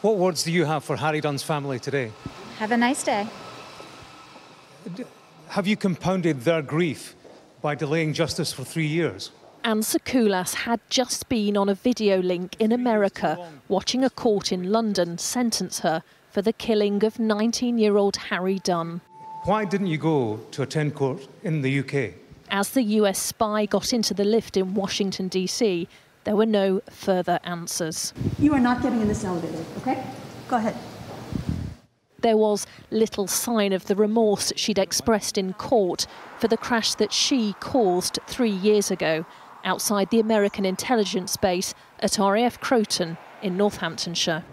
What words do you have for Harry Dunn's family today? Have a nice day. Have you compounded their grief by delaying justice for three years? Anne Sacoolas had just been on a video link in America watching a court in London sentence her for the killing of 19 year old Harry Dunn. Why didn't you go to attend court in the UK? As the US spy got into the lift in Washington, D.C., there were no further answers. You are not getting in this elevator, okay? Go ahead. There was little sign of the remorse she'd expressed in court for the crash that she caused three years ago outside the American intelligence base at RAF Croughton in Northamptonshire.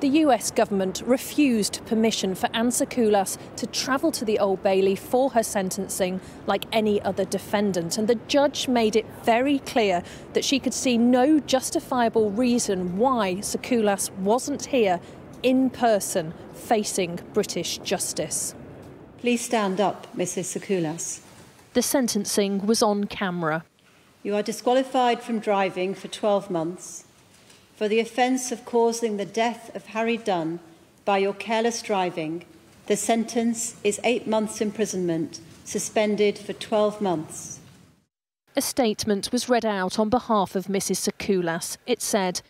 The US government refused permission for Anne Sacoolas to travel to the Old Bailey for her sentencing like any other defendant. And the judge made it very clear that she could see no justifiable reason why Sacoolas wasn't here in person facing British justice. Please stand up, Mrs. Sacoolas. The sentencing was on camera. You are disqualified from driving for 12 months for the offence of causing the death of Harry Dunn by your careless driving. The sentence is eight months' imprisonment, suspended for 12 months. A statement was read out on behalf of Mrs. Sacoolas. It said,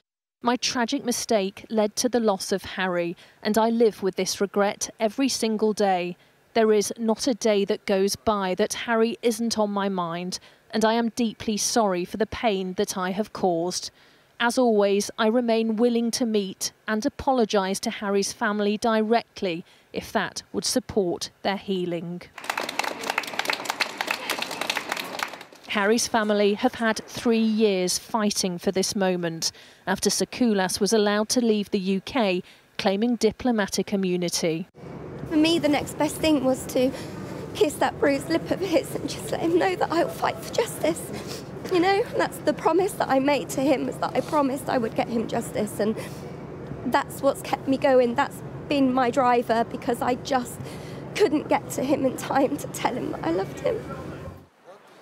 My tragic mistake led to the loss of Harry, and I live with this regret every single day. There is not a day that goes by that Harry isn't on my mind, and I am deeply sorry for the pain that I have caused. As always, I remain willing to meet and apologise to Harry's family directly if that would support their healing. Harry's family have had three years fighting for this moment after Sacoolas was allowed to leave the UK claiming diplomatic immunity. For me, the next best thing was to kiss that bruised lip of his and just let him know that I'll fight for justice. You know, that's the promise that I made to him, is that I promised I would get him justice. And that's what's kept me going. That's been my driver because I just couldn't get to him in time to tell him that I loved him.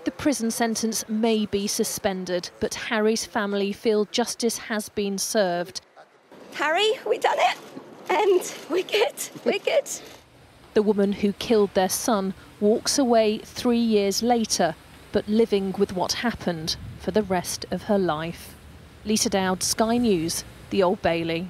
The prison sentence may be suspended, but Harry's family feel justice has been served. Harry, we done it. And we're good. We're good. The woman who killed their son walks away three years later but living with what happened for the rest of her life. Lisa Dowd, Sky News, the Old Bailey.